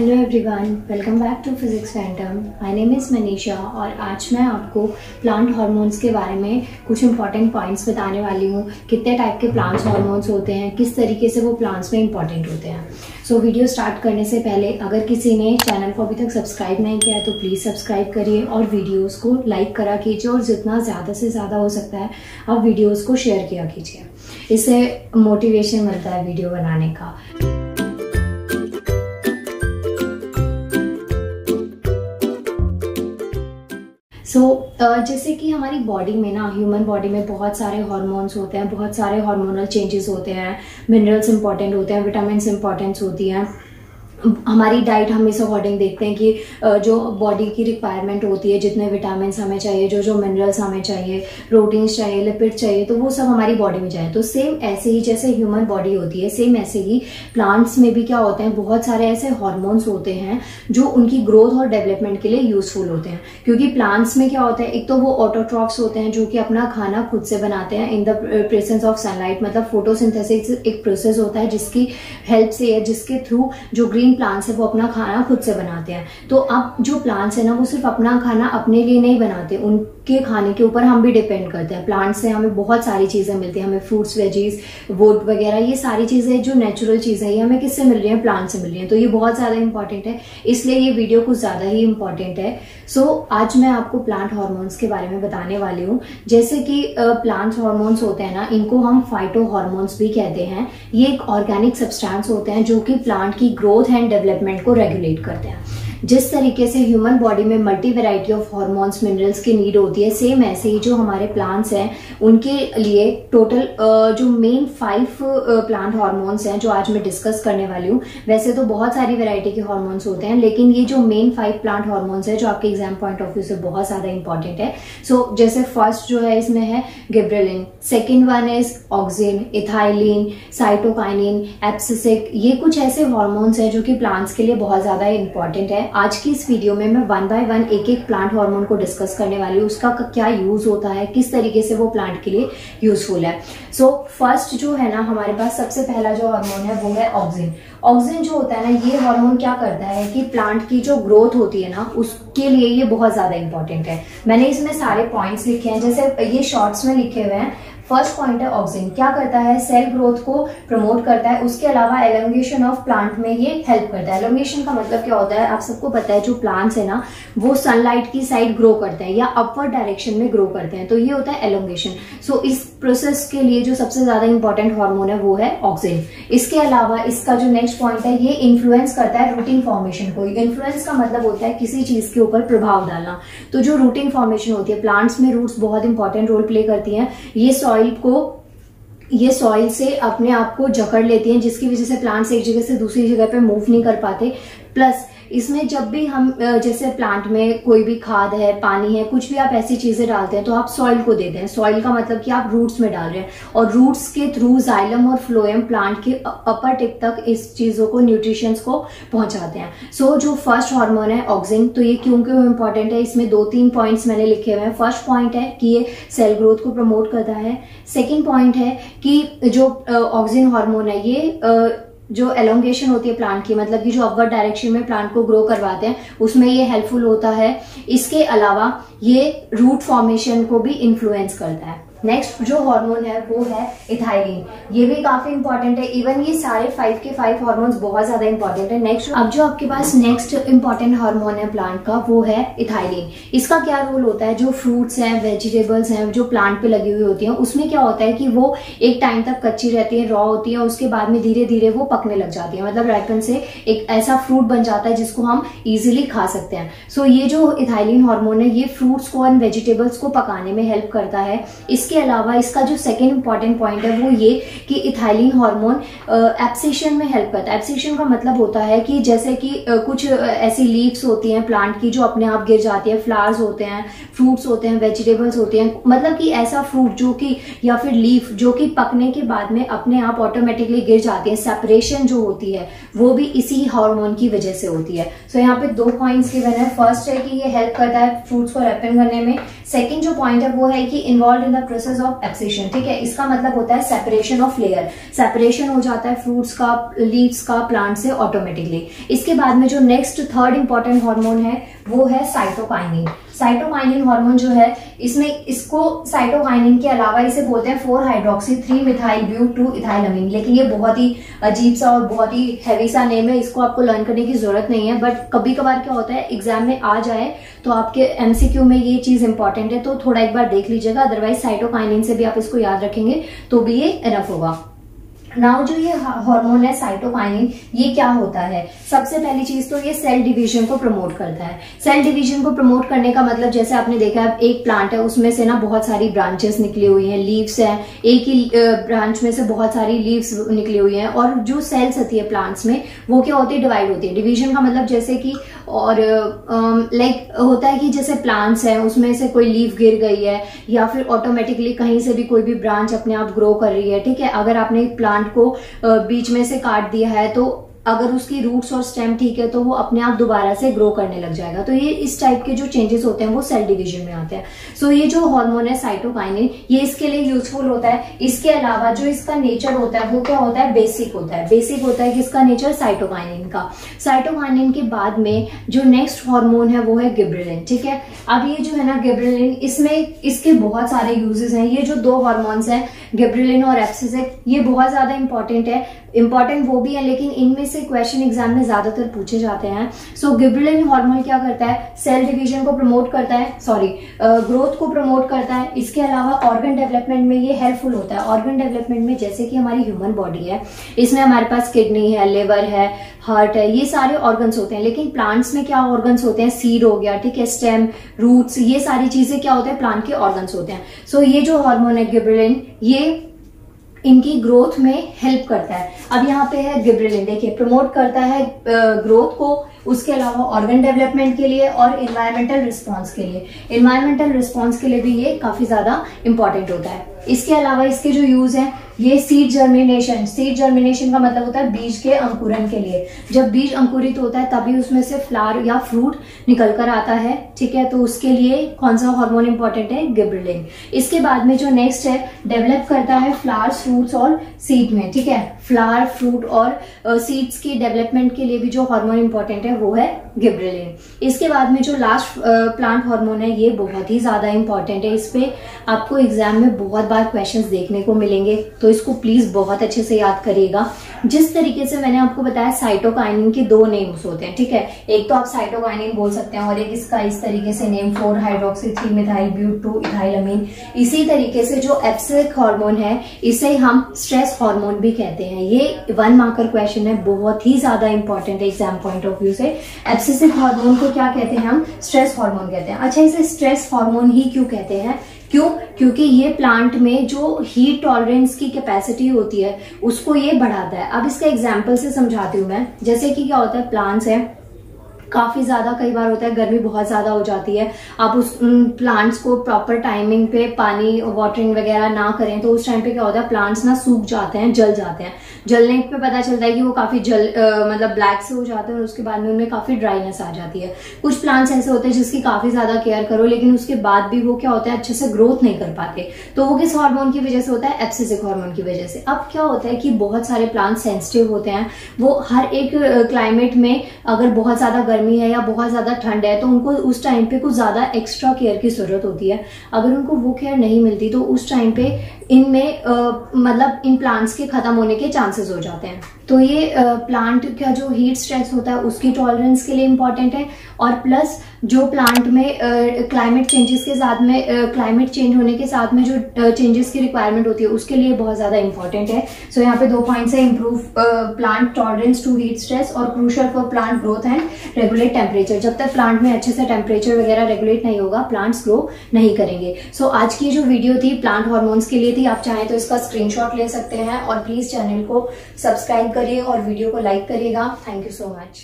Hello everyone welcome back to physics phantom my name is Manisha और आज मैं आपको प्लांट हार्मोन्स के बारे में कुछ इंपॉर्टेंट पॉइंट्स बताने वाली हूँ। कितने टाइप के प्लांट्स हार्मोन्स होते हैं किस तरीके से वो प्लांट्स में इंपॉर्टेंट होते हैं। सो so, वीडियो स्टार्ट करने से पहले अगर किसी ने चैनल को अभी तक सब्सक्राइब नहीं किया तो प्लीज़ सब्सक्राइब करिए और वीडियोज़ को लाइक करा कीजिए और जितना ज़्यादा से ज़्यादा हो सकता है आप वीडियोज़ को शेयर किया कीजिए। इससे मोटिवेशन मिलता है वीडियो बनाने का। सो so, uh, जैसे कि हमारी बॉडी में ना ह्यूमन बॉडी में बहुत सारे हॉर्मोन्स होते हैं बहुत सारे हार्मोनल चेंजेस होते हैं मिनरल्स इंपॉर्टेंट होते हैं विटामिन इंपॉर्टेंट्स होती हैं। हमारी डाइट हम इस अकॉर्डिंग देखते हैं कि जो बॉडी की रिक्वायरमेंट होती है, जितने विटामिन हमें चाहिए, जो जो मिनरल्स हमें चाहिए प्रोटीन्स चाहिए लिपिड चाहिए तो वो सब हमारी बॉडी में जाए तो सेम ऐसे ही जैसे ह्यूमन बॉडी होती है सेम ऐसे ही प्लांट्स में भी क्या होते हैं, बहुत सारे ऐसे हॉर्मोन्स होते हैं, जो उनकी ग्रोथ और डेवलपमेंट के लिए यूजफुल होते हैं। क्योंकि प्लांट्स में क्या होता है, एक तो वो ऑटोट्रॉप्स होते हैं, जो कि अपना खाना खुद से बनाते हैं in the presence of sunlight मतलब फोटोसिंथेसिस एक प्रोसेस होता है, जिसकी हेल्प से या जिसके थ्रू जो ग्रीन ग्रीन प्लांट्स है वो अपना खाना खुद से बनाते हैं। तो अब जो प्लांट्स है ना, वो सिर्फ़ अपना खाना अपने लिए नहीं बनाते उनके खाने के ऊपर हम भी डिपेंड करते हैं। प्लांट से हमें बहुत सारी चीज़ें मिलती हैं हमें फ्रूट्स वेजीज वोट वगैरह ये सारी चीज़ें जो नेचुरल चीज़ें ये हमें किससे मिल रही है? प्लांट से मिल रही है। तो ये बहुत ज़्यादा इंपॉर्टेंट है। इसलिए ये वीडियो कुछ ज़्यादा ही इंपॉर्टेंट है। सो so, आज मैं आपको प्लांट हॉर्मोन्स के बारे में बताने वाली हूँ। जैसे कि प्लांट हॉर्मोन्स होते हैं ना इनको हम फाइटो हॉर्मोन्स भी कहते हैं। ये एक ऑर्गेनिक सब्सटेंस होते हैं जो कि प्लांट की ग्रोथ एंड डेवलपमेंट को रेगुलेट करते हैं। जिस तरीके से ह्यूमन बॉडी में multi variety of hormones minerals की नीड होती है सेम ऐसे ही जो हमारे प्लांट्स हैं उनके लिए टोटल जो मेन फाइव प्लांट हॉर्मोन्स हैं जो आज मैं डिस्कस करने वाली हूँ वैसे तो बहुत सारी वेराइटी के हॉर्मोन्स होते हैं लेकिन ये जो मेन फाइव प्लांट हॉर्मोन्स है जो आपके एग्ज़ाम पॉइंट ऑफ़ व्यू से बहुत ज़्यादा इंपॉर्टेंट है। सो so, जैसे फ़र्स्ट जो है इसमें है gibberellin second one is auxin ethylene cytokinin abscisic ये कुछ ऐसे हॉर्मोन्स हैं जो कि प्लांट्स के लिए बहुत ज़्यादा इंपॉर्टेंट है। आज की इस वीडियो में मैं वन बाय वन एक एक प्लांट हार्मोन को डिस्कस करने वाली हूँ। उसका क्या यूज़ होता है किस तरीके से वो प्लांट के लिए यूजफुल है। सो so, फ़र्स्ट जो है ना हमारे पास सबसे पहला जो हार्मोन है वो है ऑक्सीजन ऑक्सीजन जो होता है ना ये हार्मोन क्या करता है कि प्लांट की जो ग्रोथ होती है ना उसके लिए ये बहुत ज़्यादा इंपॉर्टेंट है। मैंने इसमें सारे पॉइंट्स लिखे हैं जैसे ये शॉर्ट्स में लिखे हुए हैं फ़र्स्ट पॉइंट है ऑक्सीजन क्या करता है? सेल ग्रोथ को प्रमोट करता है। उसके अलावा एलोंगेशन ऑफ़ प्लांट में ये हेल्प करता है। एलोंगेशन का मतलब क्या होता है? आप सबको पता है जो प्लांट्स है ना वो सनलाइट की साइड ग्रो करते हैं या अपवर्ड डायरेक्शन में ग्रो करते हैं। तो ये होता है एलोंगेशन सो so, इस प्रोसेस के लिए जो सबसे ज़्यादा इंपॉर्टेंट हार्मोन है, वो है ऑक्सीजन इसके अलावा इसका जो नेक्स्ट पॉइंट है, ये इन्फ्लुएंस करता है रूटीन फॉर्मेशन को. इन्फ्लुएंस का मतलब होता है किसी चीज़ के ऊपर प्रभाव डालना. तो जो रूटीन फॉर्मेशन होती है प्लांट्स में रूट्स बहुत इंपॉर्टेंट रोल प्ले करती हैं. ये सॉइल को, ये सॉइल से अपने आप को जकड़ लेती हैं, जिसकी वजह से प्लांट्स एक जगह से दूसरी जगह पे मूव नहीं कर पाते. प्लस इसमें जब भी हम जैसे प्लांट में कोई भी खाद है पानी है कुछ भी आप ऐसी चीज़ें डालते हैं तो आप सॉइल को देते हैं सॉइल का मतलब कि आप रूट्स में डाल रहे हैं। और रूट्स के थ्रू जाइलम और फ्लोएम प्लांट के अपर टिप तक इस चीज़ों को न्यूट्रिशंस को पहुंचाते हैं। सो so, जो फ़र्स्ट हार्मोन है ऑक्सीजन तो ये क्यों क्यों इंपॉर्टेंट है? इसमें दो तीन पॉइंट्स मैंने लिखे हुए हैं। फ़र्स्ट पॉइंट है कि ये सेल ग्रोथ को प्रमोट करता है। सेकेंड पॉइंट है कि जो ऑक्सीजन हार्मोन है ये जो एलोंगेशन होती है प्लांट की मतलब कि जो अपवर्ड डायरेक्शन में प्लांट को ग्रो करवाते हैं, उसमें ये हेल्पफुल होता है। इसके अलावा ये रूट फॉर्मेशन को भी इन्फ्लुएंस करता है। नेक्स्ट जो हार्मोन है वो है इथाइलिन ये भी काफ़ी इंपॉर्टेंट है. इवन ये सारे फाइव के फाइव हार्मोन्स बहुत ज़्यादा इंपॉर्टेंट है. नेक्स्ट अब जो आपके पास नेक्स्ट इंपॉर्टेंट हार्मोन है प्लांट का वो है इथाइलिन इसका क्या रोल होता है? जो फ्रूट्स हैं वेजिटेबल्स हैं जो प्लांट पे लगी हुई होती हैं उसमें क्या होता है कि वो एक टाइम तक कच्ची रहती है रॉ होती है उसके बाद में धीरे धीरे वो पकने लग जाती है. मतलब राइपन से एक ऐसा फ्रूट बन जाता है जिसको हम इजिली खा सकते हैं. सो so, ये जो इथाइलिन हार्मोन है ये फ्रूट्स को एंड वेजिटेबल्स को पकाने में हेल्प करता है. इस इसके अलावा इसका जो सेकेंड इंपॉर्टेंट पॉइंट है वो ये कि इथाइलिन हार्मोन एप्सिशन में हेल्प करता है। एप्सिशन का मतलब होता है कि जैसे कि कुछ ऐसी लीव्स होती हैं प्लांट की जो अपने आप गिर जाती है फ्लावर्स होते हैं फ्रूट्स होते हैं वेजिटेबल्स होते हैं। मतलब कि ऐसा फ्रूट जो कि या फिर लीफ जो कि पकने के बाद में अपने आप ऑटोमेटिकली गिर जाती है। सेपरेशन जो होती है वो भी इसी हार्मोन की वजह से होती है। सो so, यहाँ पे दो पॉइंट्स गिवन है। फ़र्स्ट है कि ये हेल्प करता है फ्रूट्स को रेपन करने में। सेकेंड जो पॉइंट है वो है कि involve in the process of abscission ठीक है? इसका मतलब होता है सेपरेशन ऑफ़ लेयर सेपरेशन हो जाता है फ्रूट्स का लीव्स का प्लांट से ऑटोमेटिकली इसके बाद में जो नेक्स्ट थर्ड इंपॉर्टेंट हार्मोन है वो है साइटोकाइनिन साइटोकाइनिन हार्मोन जो है, इसमें इसको साइटोकाइनिन के अलावा इसे बोलते हैं four hydroxy three methyl but two ethylamine लेकिन ये बहुत ही अजीब सा और बहुत ही हैवी सा नेम है, इसको आपको लर्न करने की ज़रूरत नहीं है बट कभी कभार क्या होता है एग्ज़ाम में आ जाए तो आपके एमसीक्यू में ये चीज़ इंपॉर्टेंट है तो थोड़ा एक बार देख लीजिएगा अदरवाइज़ साइटोकाइनिन से भी आप इसको याद रखेंगे तो भी ये रफ होगा। नाउ जो ये हार्मोन है साइटोकाइनिन ये क्या होता है? सबसे पहली चीज़ तो ये सेल डिवीज़न को प्रमोट करता है। सेल डिवीज़न को प्रमोट करने का मतलब जैसे आपने देखा है एक प्लांट है, उसमें से ना बहुत सारी ब्रांचेस निकली हुई हैं लीव्स हैं। एक ही ब्रांच में से बहुत सारी लीव्स निकली हुई हैं और जो सेल्स होती है प्लांट्स में, वो क्या होती है? डिवाइड होती है। डिवीज़न का मतलब जैसे कि, और लाइक होता है कि जैसे प्लांट्स है, उसमें से कोई लीव गिर गई है, या फिर ऑटोमेटिकली कहीं से भी कोई भी ब्रांच अपने आप ग्रो कर रही है, ठीक है? अगर आपने प्लांट प्लांट को बीच में से काट दिया है तो अगर उसकी रूट्स और स्टेम ठीक है तो वो अपने आप दोबारा से ग्रो करने लग जाएगा। तो ये इस टाइप के जो चेंजेस होते हैं वो सेल डिवीज़न में आते हैं। सो so, ये जो हार्मोन है साइटोकाइनिन ये इसके लिए यूजफुल होता है। इसके अलावा जो इसका नेचर होता है वो क्या होता है? बेसिक होता है। बेसिक होता है किसका? नेचर साइटोकाइनिन का। साइटोकाइनिन के बाद में जो नेक्स्ट हॉर्मोन है वो है गिब्रिलिन ठीक है? अब ये जो है ना गिब्रिलिन इसमें इसके बहुत सारे यूजेस हैं। ये जो दो हार्मोन्स हैं गिब्रिलिन और एप्सिसिक ये बहुत ज़्यादा इंपॉर्टेंट है। इंपॉर्टेंट वो भी है लेकिन इनमें से क्वेश्चन एग्ज़ाम में ज़्यादातर पूछे जाते हैं। सो गिब्रिलिन हार्मोन क्या करता है? सेल डिवीज़न को प्रमोट करता है। सॉरी ग्रोथ को प्रमोट करता है। इसके अलावा ऑर्गन डेवलपमेंट में ये हेल्पफुल होता है। ऑर्गन डेवलपमेंट में जैसे कि हमारी ह्यूमन बॉडी है इसमें हमारे पास किडनी है लिवर है हार्ट है ये सारे ऑर्गन्स होते हैं। लेकिन प्लांट्स में क्या ऑर्गन्स होते हैं? सीड हो गया ठीक है स्टेम रूट्स ये सारी चीज़ें क्या होते हैं? प्लांट के ऑर्गन्स होते हैं। सो so, ये जो हार्मोन है गिब्रिलिन ये इनकी ग्रोथ में हेल्प करता है। अब यहाँ पे है गिब्रिलिन देखिए प्रमोट करता है ग्रोथ को, उसके अलावा ऑर्गन डेवलपमेंट के लिए और इन्वायरमेंटल रिस्पॉन्स के लिए। इन्वायरमेंटल रिस्पॉन्स के लिए भी ये काफ़ी ज़्यादा इंपॉर्टेंट होता है। इसके अलावा इसके जो यूज़ है ये सीड जर्मिनेशन सीड जर्मिनेशन का मतलब होता है बीज के अंकुरन के लिए। जब बीज अंकुरित होता है, तभी उसमें से फ्लावर या फ्रूट निकल कर आता है, ठीक है? तो उसके लिए कौन सा हार्मोन इंपॉर्टेंट है? गिब्रिलिंग इसके बाद में जो नेक्स्ट है डेवलप करता है फ्लावर्स फ्रूट्स और सीड में, ठीक है? फ्लावर फ्रूट और सीड्स की डेवलपमेंट के लिए भी जो हार्मोन इंपॉर्टेंट है, वो है गिब्रेलिन इसके बाद में जो लास्ट प्लांट हार्मोन है, ये बहुत ही ज़्यादा इंपॉर्टेंट है. इस पे आपको एग्ज़ाम में बहुत बार क्वेश्चंस देखने को मिलेंगे तो इसको प्लीज़ बहुत अच्छे से याद करिएगा. जिस तरीके से मैंने आपको बताया साइटोकाइनिन के दो नेम्स होते हैं, ठीक है? एक तो आप साइटोकाइनिन बोल सकते हैं और एक इसका इस तरीके से name four hydroxy three methyl but two ethylamine इसी तरीके से जो एप्सिक हार्मोन है, इसे हम स्ट्रेस हार्मोन भी कहते हैं. ये वन मार्कर क्वेश्चन है, बहुत ही ज़्यादा इंपॉर्टेंट है एग्ज़ाम पॉइंट ऑफ़ व्यू से। एप्सिसिक हार्मोन को क्या कहते हैं हम? स्ट्रेस हार्मोन कहते हैं। अच्छा इसे स्ट्रेस हार्मोन ही क्यों कहते हैं? क्यों? क्योंकि ये प्लांट में जो हीट टॉलरेंस की कैपेसिटी होती है, उसको ये बढ़ाता है। अब इसका एग्ज़ाम्पल से समझाती हूँ मैं। जैसे कि क्या होता है प्लांट्स है। काफ़ी ज़्यादा कई बार होता है, गर्मी बहुत ज़्यादा हो जाती है। आप उस प्लांट्स को प्रॉपर टाइमिंग पे पानी वाटरिंग वगैरह ना करें तो उस टाइम पे क्या होता है प्लांट्स ना सूख जाते हैं, जल जाते हैं। जलने पे पता चलता है कि वो काफ़ी जल आ, मतलब ब्लैक से हो जाते हैं और उसके बाद में उनमें काफ़ी ड्राइनेस आ जाती है। कुछ प्लांट्स ऐसे होते हैं जिसकी काफ़ी ज़्यादा केयर करो लेकिन उसके बाद भी वो क्या होता है अच्छे से ग्रोथ नहीं कर पाते। तो वो किस हार्मोन की वजह से होता है? एप्सिसिक हार्मोन की वजह से। अब क्या होता है कि बहुत सारे प्लांट सेंसिटिव होते हैं। वो हर एक क्लाइमेट में अगर बहुत ज़्यादा गर्मी है या बहुत ज़्यादा ठंड है तो उनको उस टाइम पे कुछ ज़्यादा एक्स्ट्रा केयर की ज़रूरत होती है। अगर उनको वो केयर नहीं मिलती तो उस टाइम पे इनमें मतलब इन प्लांट्स के खत्म होने के चांसेस हो जाते हैं। तो ये प्लांट का जो हीट स्ट्रेस होता है उसकी टॉलरेंस के लिए इंपॉर्टेंट है। और प्लस जो प्लांट में क्लाइमेट चेंजेस के साथ में क्लाइमेट चेंज होने के साथ में जो चेंजेस की रिक्वायरमेंट होती है उसके लिए बहुत ज़्यादा इंपॉर्टेंट है। सो so, यहाँ पे दो पॉइंट्स है improve plant tolerance to heat stress और crucial for plant growth and regulate temperature जब तक प्लांट में अच्छे से टेम्परेचर वगैरह रेगुलेट नहीं होगा प्लांट्स ग्रो नहीं करेंगे। सो so, आज की जो वीडियो थी प्लांट हॉर्मोन्स के लिए थी आप चाहें तो इसका स्क्रीनशॉट ले सकते हैं और प्लीज़ चैनल सब्सक्राइब करिए और वीडियो को लाइक करिएगा। Thank you so much